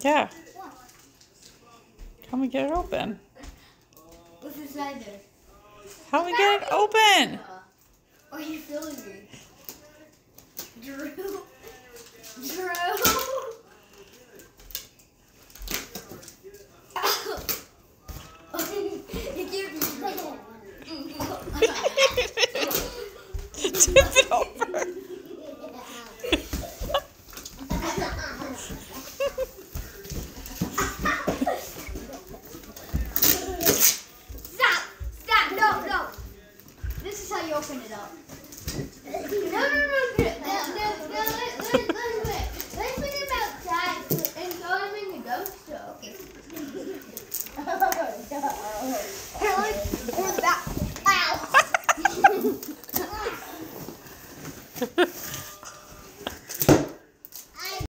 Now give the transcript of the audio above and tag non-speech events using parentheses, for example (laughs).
Yeah. How we get it open. What's inside there? How we get it open? Oh, Are you feeling me. Drew. Drew. (laughs) (laughs) (laughs) Tip it over. you open it up. No, no, no, no, no, no, let, let, let, let, let's bring him outside and throw in the ghost show. Oh, no. Here, look. Ow.